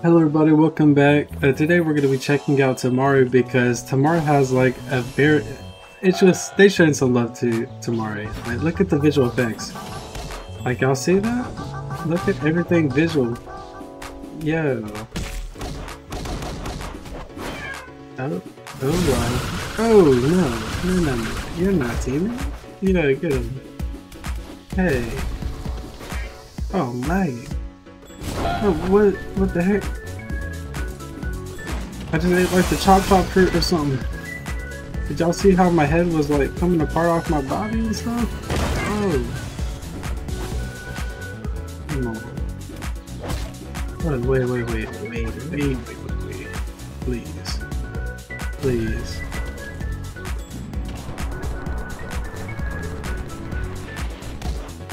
Hello everybody, welcome back. Uh, today we're going to be checking out Temari because Temari has like a very... It's just, they showing some love to Temari. Like look at the visual effects. Like y'all see that? Look at everything visual. Yo. Oh, oh wow. Oh no, no, no, no. You're not teaming. You gotta get. Hey. Oh my. Oh, what, what the heck? I just ate like the chop chop fruit or something. Did y'all see how my head was like coming apart off my body and stuff? Oh. wait Wait, wait, wait, wait, wait, wait, wait, wait, Please. Please.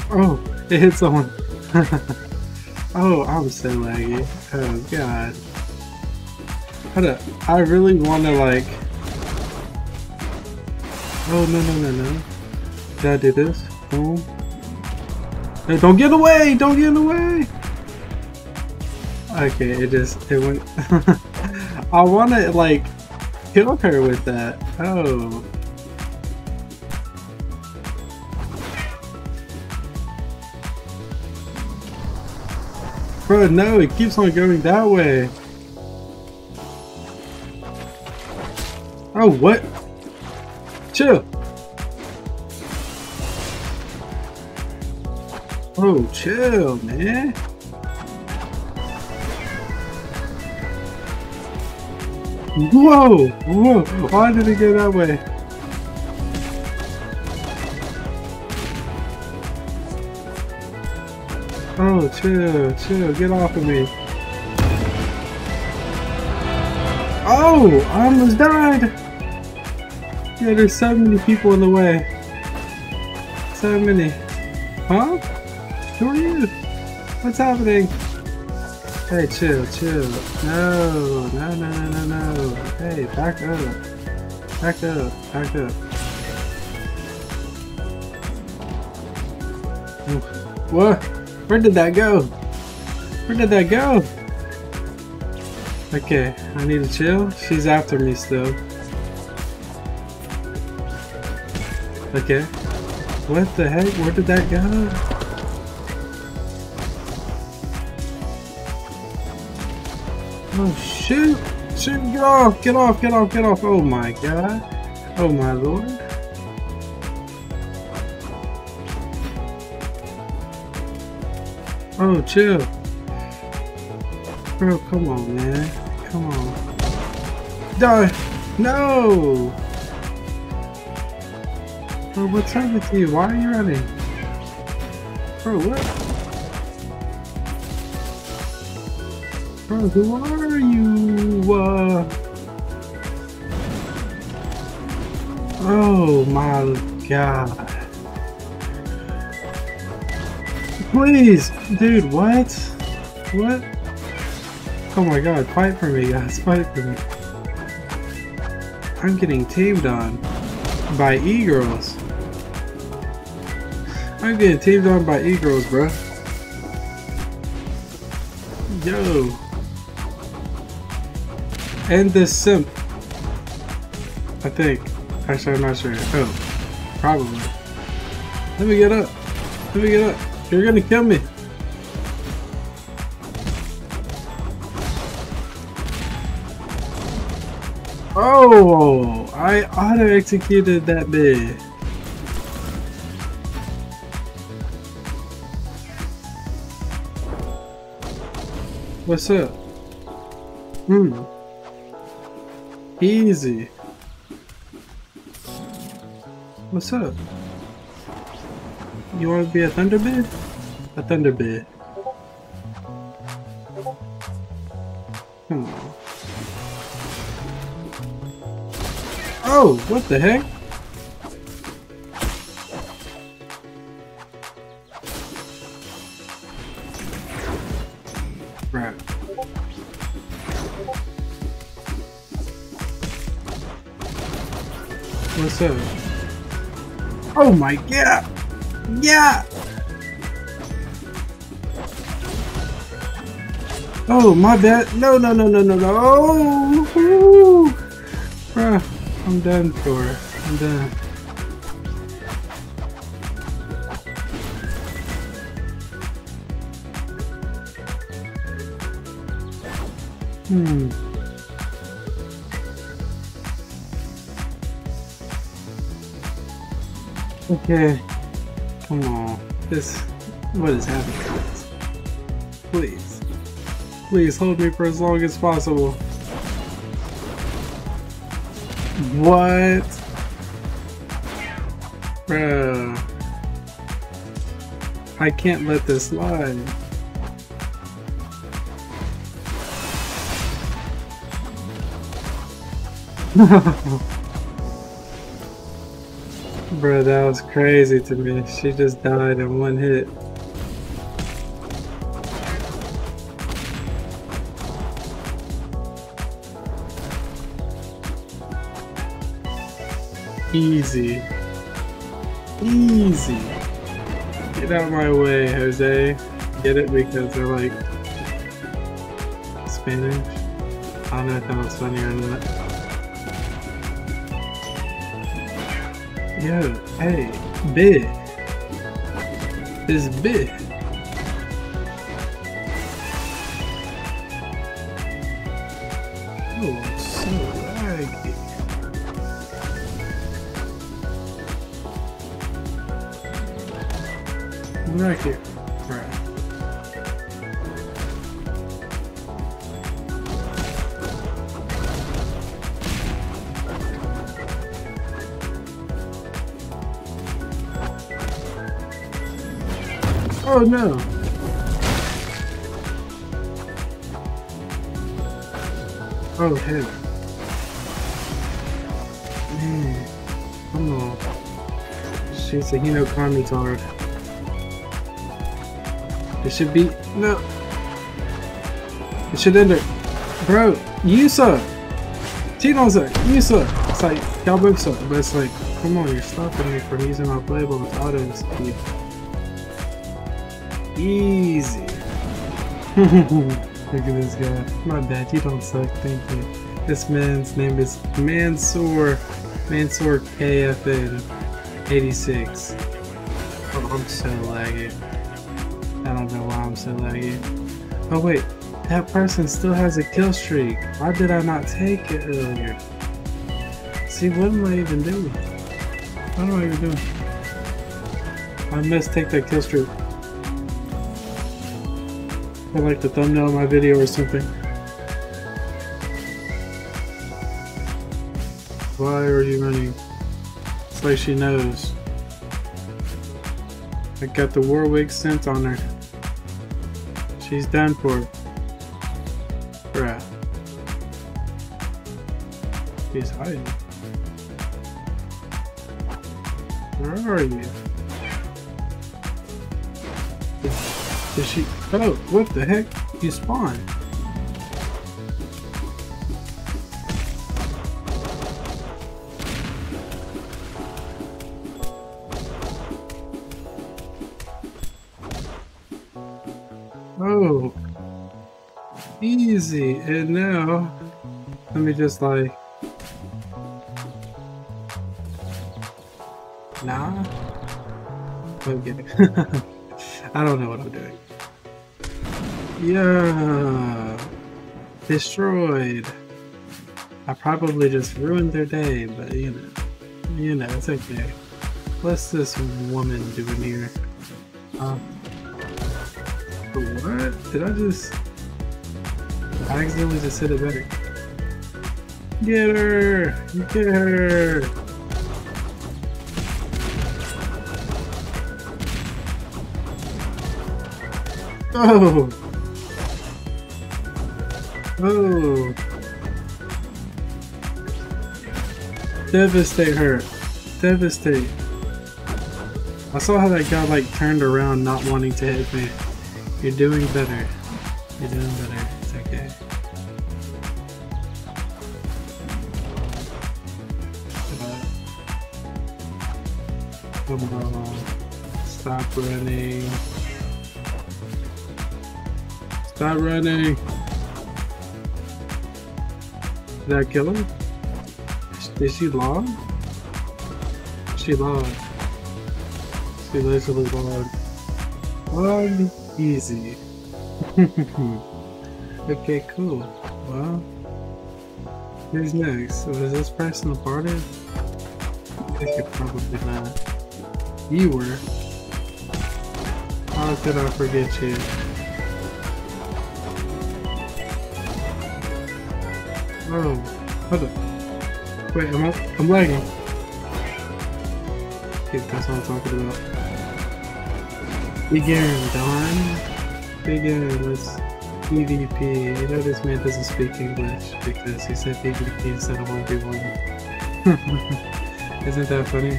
Oh, it hit someone. oh, I'm so laggy. Oh god. I really want to like... Oh, no, no, no, no. Did I do this? Boom. No, don't get away! Don't get away! Okay, it just, it went... I want to, like, kill her with that. Oh. Bro, no, it keeps on going that way. Oh, what? Chill. Oh, chill, man. Whoa! Whoa! Why did it go that way? Oh, chill, chill, get off of me. Oh, I almost died. Yeah, there's so many people in the way. So many. Huh? Who are you? What's happening? Hey, chill, chill. No, no, no, no, no, no. Hey, back up. Back up, back up. What? Where did that go? Where did that go? Okay, I need to chill. She's after me still. Okay. What the heck? Where did that go? Oh shoot! Shoot! Get off! Get off! Get off! Get off! Oh my god! Oh my lord! Oh, chill. Bro, come on, man. Come on. Die! No! Bro, what's up with you? Why are you running? Bro, what? Bro, who are you? Uh... Oh my god. Please! Dude, what? What? Oh my god, fight for me, guys, fight for me. I'm getting teamed on by e-girls. I'm getting teamed on by e-girls, bro. Yo. And this simp. I think. Actually, I'm not sure. Oh. Probably. Let me get up. Let me get up. You're gonna kill me. Oh, I auto-executed that bit. What's up? Hmm. Easy. What's up? You want to be a Thunderbird? A Thunderbird. Oh, what the heck? What's up? Oh my god! Yeah! Oh, my bad. No, no, no, no, no, no. Oh, Bruh, I'm done for. I'm done. Hmm. Okay. On. This. What is happening? Please. Please hold me for as long as possible. What? Bro. I can't let this slide. Bro, that was crazy to me. She just died in one hit. Easy. Easy. Get out of my way, Jose. Get it because they're like Spanish. I don't know if that was funny or not. Yo, hey, big. This big. Oh no. Oh hey. Man. Come on. She's a Hino Carmitard. It should be no. It should end it. Bro, you suck. Tino suck. You suck. It's like y'all but it's like, come on, you're stopping me from using my playable with auto speed. Easy. Look at this guy. My bad, you don't suck, thank you. This man's name is Mansoor. Mansoor KFN 86. Oh, I'm so laggy. I don't know why I'm so laggy. Oh wait, that person still has a kill streak. Why did I not take it earlier? See, what am I even doing? What am I even doing? I must take that kill streak. I like the thumbnail of my video or something. Why are you running? It's like she knows. I got the Warwick scent on her. She's done for. Bruh. She's hiding. Where are you? Did she? Oh, what the heck? You spawned. Oh, easy. And now, let me just like, nah. Okay. I don't know what I'm doing. Yeah. Destroyed. I probably just ruined their day, but you know. You know, it's okay. What's this woman doing here? Um, what? Did I just... I accidentally just hit it better. Get her! Get her! Oh! Oh! Devastate her! Devastate! I saw how that guy like turned around not wanting to hit me. You're doing better. You're doing better. It's okay. Come on. Stop running. Stop running. Did I kill her? Is she long? She long. She literally long. Long, easy. okay, cool. Well, who's next? Was this person a part of? I think it probably not. You were. How could I forget you? Oh, hold up. Wait, am I, I'm lagging. Okay, that's what I'm talking about. Begin, Don. Begin, let's PvP. You know this man doesn't speak English because he said PvP instead of 1v1. Isn't that funny?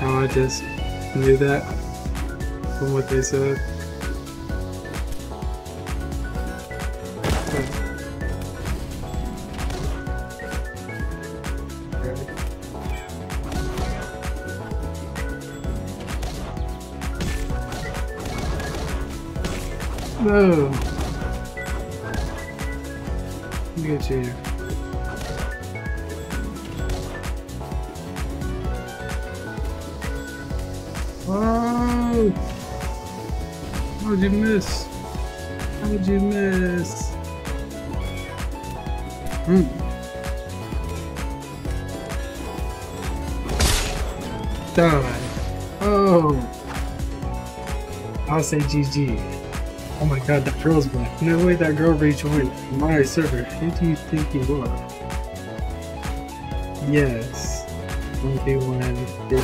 How I just knew that from what they said. Here. Oh! How'd you miss? How'd you miss? Hmm. Die. Oh! I'll say GG. Oh my god, that girl's black. No way that girl rejoined my server. Who do you think you are? Yes. 1v1, big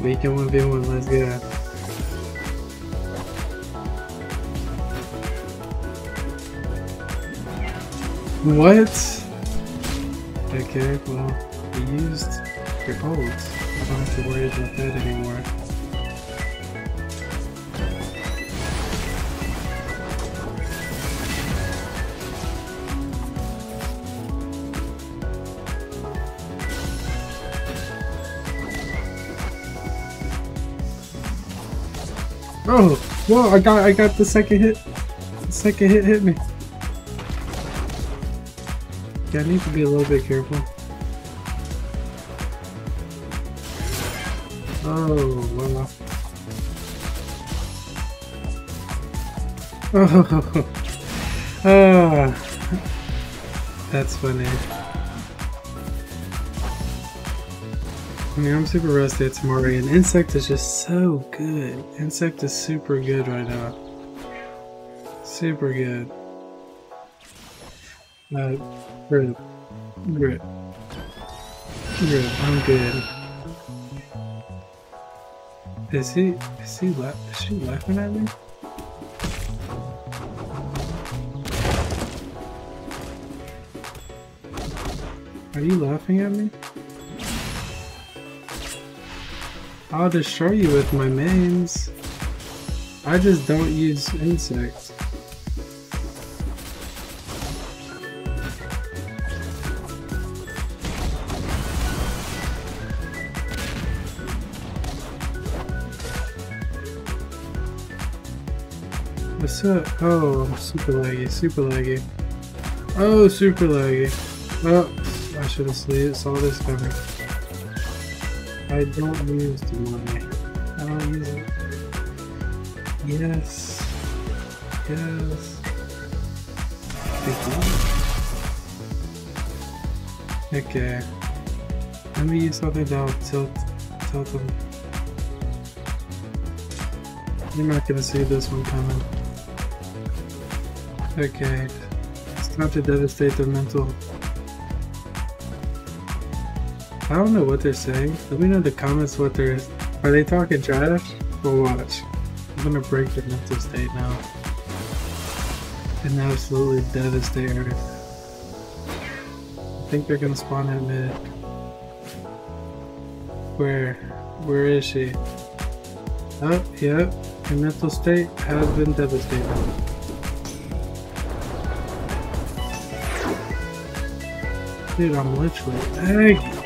Make it 1v1, let's go. What? Okay, well, we used your bolts. I don't have to worry about that anymore. Whoa! I got, I got the second hit. The second hit hit me. Yeah, I need to be a little bit careful. Oh, wow. Oh, ah, that's funny. I mean, I'm super rusty at Temari, and Insect is just so good. Insect is super good right now. Super good. Uh, Grip. Grip. Grip, I'm good. Is he, is he, la is she laughing at me? Are you laughing at me? I'll destroy you with my mains. I just don't use insects. What's up? Oh, super laggy, super laggy. Oh, super laggy. Oh, I should have saw this coming. I don't use the money. I don't use it. Yes. Yes. Okay. Let me use something that'll tilt, tilt them. You're not gonna see this one coming. Okay. It's time to devastate the mental I don't know what they're saying. Let me know in the comments what they're... Are they talking trash? We'll watch. I'm gonna break their mental state now. And absolutely devastate Earth. I think they're gonna spawn at mid. Where? Where is she? Oh, yep. Her mental state has been devastated. Dude, I'm literally... Dang!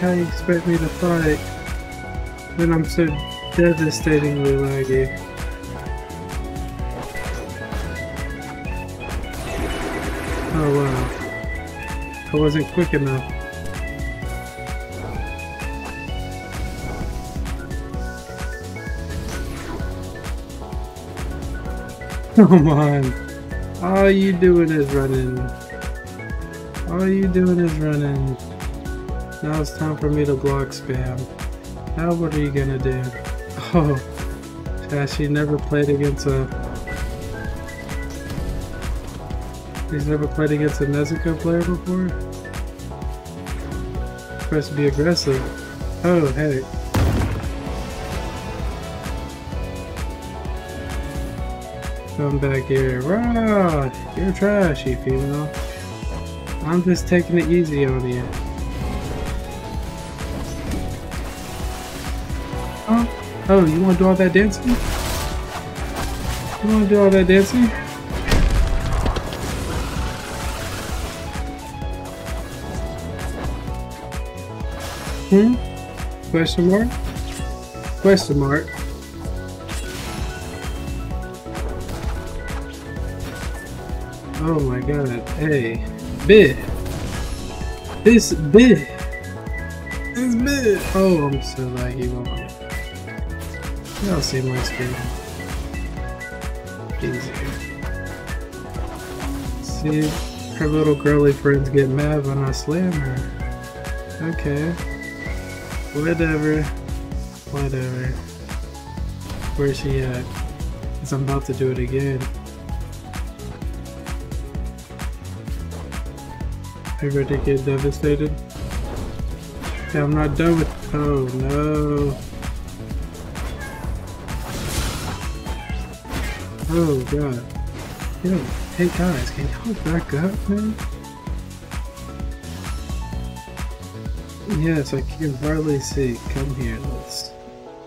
How you expect me to fight when I'm so devastatingly laggy. Oh wow. I wasn't quick enough. Come on. All you doing is running. All you doing is running. Now it's time for me to block spam. Now what are you gonna do? Oh, Tashi never played against a... He's never played against a Nezuko player before? To be aggressive. Oh, hey. Come back here. Rah! You're trashy, female. I'm just taking it easy on you. Oh, you want to do all that dancing? You want to do all that dancing? Hmm? Question mark? Question mark. Oh my god. Hey. Bit. This bit. This bit. Oh, I'm so laggy. Y'all see my screen. Easy. See, her little girly friends get mad when I slam her. Okay. Whatever. Whatever. Where's she at? Cause I'm about to do it again. Everybody get devastated. Yeah, I'm not done with- oh no. Oh god. Yo, hey guys, can y'all back up, man? Yes, I can hardly see. Come here, let's...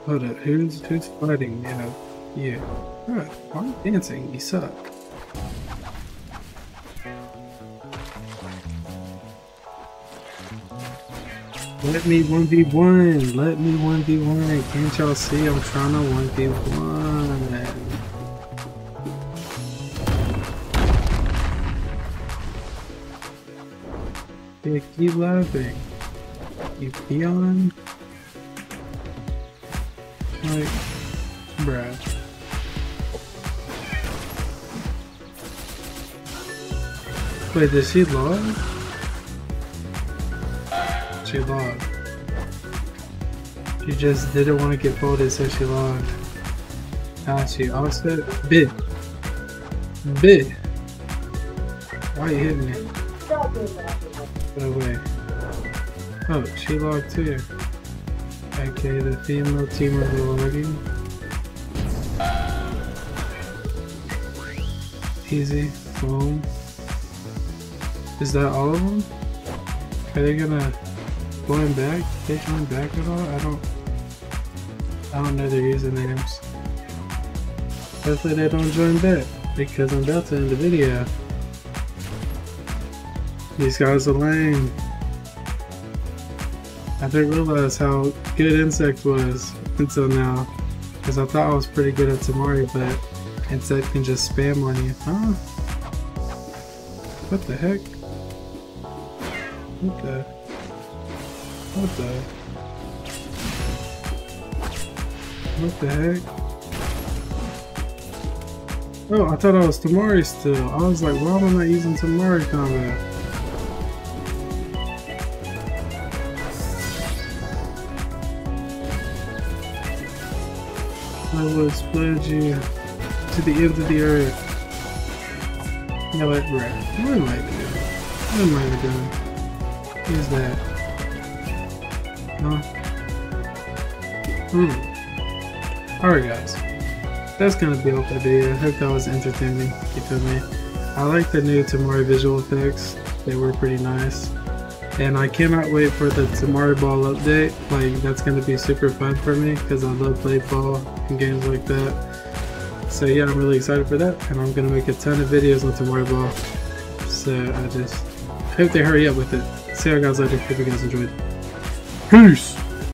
Hold up, who's who's fighting? Yeah, you. Alright, why are you dancing? You suck. Let me 1v1. Let me 1v1. Can't y'all see I'm trying to 1v1? Yeah, keep laughing. You peon? Like, bruh. Wait, does she log? She logged. She just didn't want to get voted, so she logged. Now she offset. Bid. Bid. Why are you hitting me? Get away. Oh, she logged too. Okay, the female team is logging. Easy. Boom. Is that all of them? Are they gonna going back? They join back at all? I don't I don't know their usernames. Hopefully they don't join back because I'm about to end the video. These guys are lame. I didn't realize how good Insect was until now. Because I thought I was pretty good at Temari, but Insect can just spam on you. Huh? What the heck? What the? What the? What the heck? Oh, I thought I was Temari still. I was like, why am I not using Temari combat? I will explode you to the end of the earth. No, like, right. What am I doing? What am I doing? Use that. Huh? Hmm. Alright guys. That's gonna be all for the video. I hope that was entertaining. You feel me? I like the new Temari visual effects. They were pretty nice. And I cannot wait for the Temari Ball update. Like, that's gonna be super fun for me because I love play ball and games like that. So yeah, I'm really excited for that. And I'm gonna make a ton of videos on Temari Ball. So I just hope they hurry up with it. See you guys later. Hope you guys enjoyed. Peace!